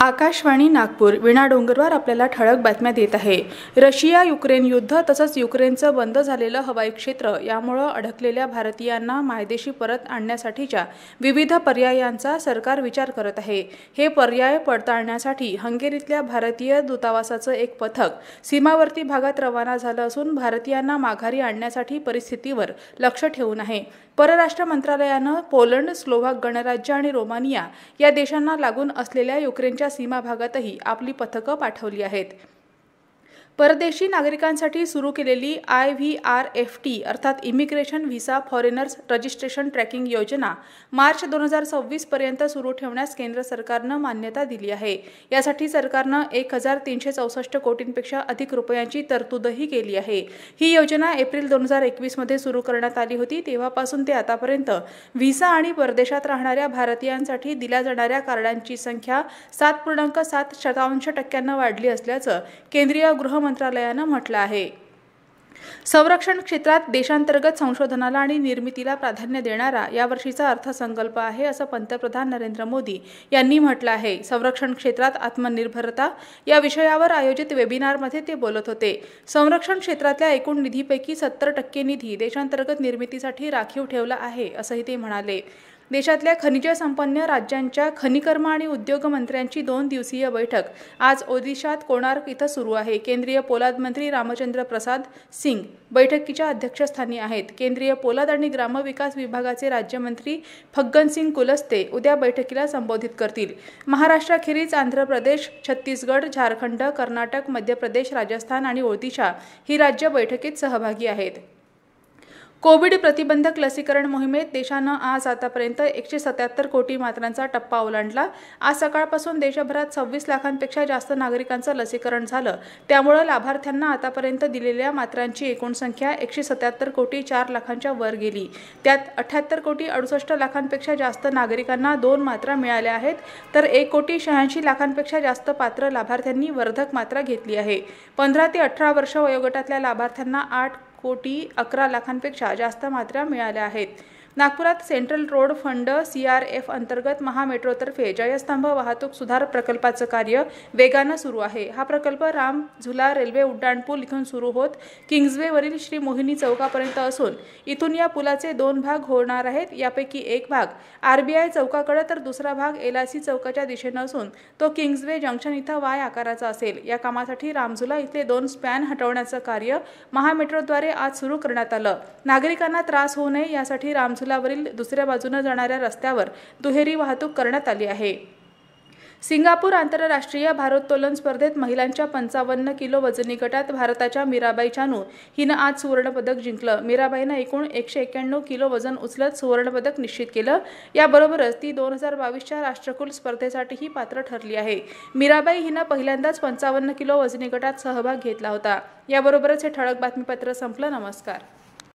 आकाशवाणी नागपूर विणा डोंगरवर आपल्याला ठळक बातम्या देत आहे. रशिया युक्रेन युद्ध तसंच युक्रेनचं बंद झालेलं हवाई क्षेत्र यामुळं अडकलेल्या भारतीयांना मायदेशी परत आणण्यासाठीच्या विविध पर्यायांचा सरकार विचार करत आहे. हे पर्याय पडताळण्यासाठी हंगेरीतल्या भारतीय दूतावासाचं एक पथक सीमावर्ती भागात रवाना झालं असून भारतीयांना माघारी आणण्यासाठी परिस्थितीवर लक्ष ठेवून आहे. परराष्ट्र मंत्रालयानं पोलंड स्लोव्हाक गणराज्य आणि रोमानिया या देशांना लागून असलेल्या युक्रेनच्या सीमा भागातही आपली पथकं पाठवली आहेत. परदेशी नागरिकांसाठी सुरू केलेली I V R F T अर्थात immigration visa foreigners registration tracking योजना मार्च दोन हजार सव्वीसपर्यंत सुरू ठेवण्यास केंद्र सरकारनं मान्यता दिली आहे. यासाठी सरकारनं एक हजार तीनशे चौसष्ट कोटींपेक्षा अधिक रुपयांची तरतूदही केली आहे. ही योजना एप्रिल दोन हजार एकवीसमध्ये सुरू करण्यात आली होती. तेव्हापासून ते आतापर्यंत व्हिसा आणि परदेशात राहणाऱ्या भारतीयांसाठी दिल्या जाणाऱ्या कार्डांची संख्या सात पूर्णांक सात शतांश टक्क्यांना वाढली असल्याचं केंद्रीय गृहमंत्री मंत्रालयानं म्हटलं आहे. संरक्षण क्षेत्रात देशांतर्गत संशोधनाला आणि निर्मितीला प्राधान्य देणारा यावर्षीचा अर्थसंकल्प आहे असं पंतप्रधान नरेंद्र मोदी यांनी म्हटलं आहे. संरक्षण क्षेत्रात आत्मनिर्भरता या विषयावर आयोजित वेबिनारमध्ये ते बोलत होते. संरक्षण क्षेत्रातल्या एकूण निधीपैकी सत्तर टक्के निधी देशांतर्गत निर्मितीसाठी राखीव ठेवला आहे असंही ते म्हणाले. देशातल्या खनिज संपन्न राज्यांच्या खनिकर्म आणि उद्योग मंत्र्यांची दोन दिवसीय बैठक आज ओदिशात कोणार्क इथं सुरू आहे. केंद्रीय पोलाद मंत्री रामचंद्र प्रसाद सिंग बैठकीच्या अध्यक्षस्थानी आहेत. केंद्रीय पोलाद आणि ग्रामविकास विभागाचे राज्यमंत्री फग्गन सिंग कुलस्ते उद्या बैठकीला संबोधित करतील. महाराष्ट्राखेरीज आंध्र प्रदेश छत्तीसगड झारखंड कर्नाटक मध्य प्रदेश राजस्थान आणि ओदिशा ही राज्य बैठकीत सहभागी आहेत. कोविड प्रतिबंधक लसीकरण मोहिमेत देशानं आज आतापर्यंत एकशे सत्याहत्तर कोटी मात्रांचा टप्पा ओलांडला. आज सकाळपासून देशभरात सव्वीस लाखांपेक्षा जास्त नागरिकांचं लसीकरण झालं. त्यामुळं लाभार्थ्यांना आतापर्यंत दिलेल्या मात्रांची एकूण संख्या एकशे सत्याहत्तर कोटी चार लाखांच्या वर गेली. त्यात अठ्याहत्तर कोटी अडुसष्ट लाखांपेक्षा जास्त नागरिकांना दोन मात्रा मिळाल्या आहेत. तर एक कोटी शहाऐंशी लाखांपेक्षा जास्त पात्र लाभार्थ्यांनी वर्धक मात्रा घेतली आहे. पंधरा ते अठरा वर्ष वयोगटातल्या लाभार्थ्यांना आठ कोटी अकरा लाखांपेक्षा जास्त मात्रा मिळाल्या आहेत. नागपुरात central road fund C R F अंतर्गत महामेट्रोतर्फे जयस्तंभ वाहतूक सुधार प्रकल्पाचं कार्य वेगानं सुरू आहे. हा प्रकल्प राम झुला रेल्वे उड्डाणपूल इथून सुरू होत किंग्जवेवरील श्री मोहिनी चौकापर्यंत असून इथून या पुलाचे दोन भाग होणार आहेत. यापैकी एक भाग आरबीआय चौकाकडे तर दुसरा भाग एलआयसी चौकाच्या दिशेनं असून तो किंग्जवे जंक्शन इथं वाय आकाराचा असेल. या कामासाठी रामझुला इथले दोन स्पॅन हटवण्याचं कार्य महामेट्रोद्वारे आज सुरू करण्यात आलं. नागरिकांना त्रास होऊ नये यासाठी रामझुला पुलावरील दुसऱ्या बाजूने जाणाऱ्या रस्त्यावर दुहेरी वाहतूक करण्यात आली आहे. सिंगापूर आंतरराष्ट्रीय भारोत्तोलन स्पर्धेत महिलांच्या पंचावन्न किलो वजनी गटात भारताच्या मीराबाई चानू हिनं आज सुवर्णपदक जिंकलं. मीराबाईनं एकूण एकशे एक्क्याण्णव किलो वजन उचलत सुवर्णपदक निश्चित केलं. याबरोबरच ती दोन हजार बावीसच्या राष्ट्रकुल स्पर्धेसाठीही पात्र ठरली आहे. मीराबाई हिनं पहिल्यांदाच पंचावन्न किलो वजनी गटात सहभाग घेतला होता. याबरोबरच हे ठळक बातमीपत्र संपलं. नमस्कार.